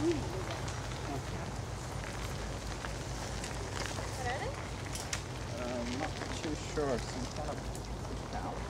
Uh, i'm not too sure. Some kind of